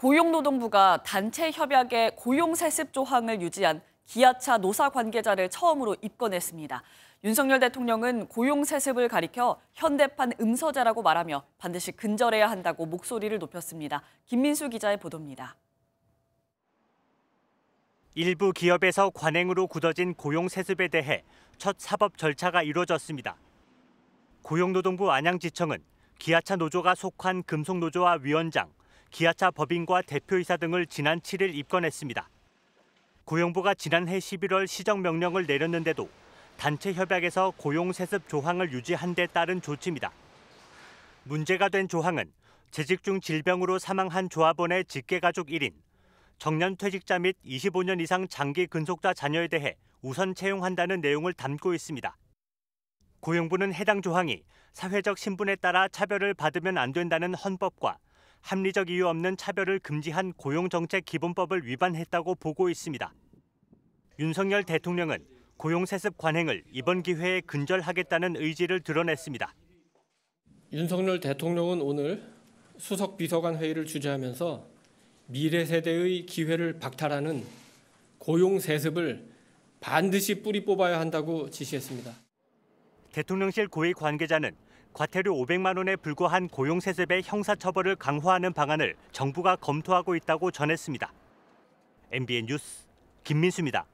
고용노동부가 단체 협약의 고용세습 조항을 유지한 기아차 노사 관계자를 처음으로 입건했습니다. 윤석열 대통령은 고용세습을 가리켜 현대판 음서자라고 말하며 반드시 근절해야 한다고 목소리를 높였습니다. 김민수 기자의 보도입니다. 일부 기업에서 관행으로 굳어진 고용세습에 대해 첫 사법 절차가 이루어졌습니다. 고용노동부 안양지청은 기아차 노조가 속한 금속노조와 위원장, 기아차 법인과 대표이사 등을 지난 7일 입건했습니다. 고용부가 지난해 11월 시정 명령을 내렸는데도 단체 협약에서 고용 세습 조항을 유지한 데 따른 조치입니다. 문제가 된 조항은 재직 중 질병으로 사망한 조합원의 직계 가족 1인, 정년 퇴직자 및 25년 이상 장기 근속자 자녀에 대해 우선 채용한다는 내용을 담고 있습니다. 고용부는 해당 조항이 사회적 신분에 따라 차별을 받으면 안 된다는 헌법과 합리적 이유 없는 차별을 금지한 고용정책 기본법을 위반했다고 보고 있습니다. 윤석열 대통령은 고용세습 관행을 이번 기회에 근절하겠다는 의지를 드러냈습니다. 윤석열 대통령은 오늘 수석 비서관 회의를 주재하면서 미래 세대의 기회를 박탈하는 고용 세습을 반드시 뿌리 뽑아야 한다고 지시했습니다. 대통령실 고위 관계자는 과태료 500만 원에 불과한 고용세습의 형사처벌을 강화하는 방안을 정부가 검토하고 있다고 전했습니다. MBN 뉴스 김민수입니다.